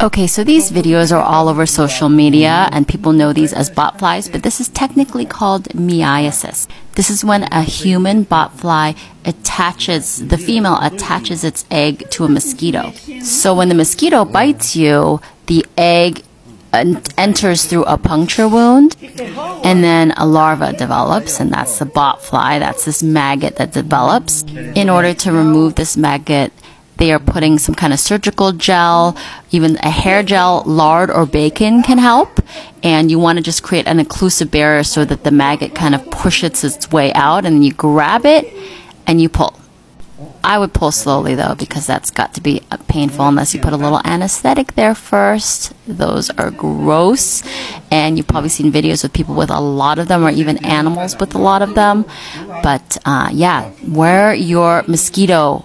Okay, so these videos are all over social media and people know these as botflies, but this is technically called myiasis. This is when a human botfly attaches, the female attaches its egg to a mosquito. So when the mosquito bites you, the egg enters through a puncture wound and then a larva develops and that's the botfly that's this maggot that develops in order to remove this maggot they are putting some kind of surgical gel, even a hair gel, lard or bacon can help. And you want to just create an occlusive barrier so that the maggot kind of pushes its way out and you grab it and you pull. I would pull slowly though because that's got to be painful unless you put a little anesthetic there first. Those are gross and you've probably seen videos of people with a lot of them or even animals with a lot of them. But uh, yeah, wear your mosquito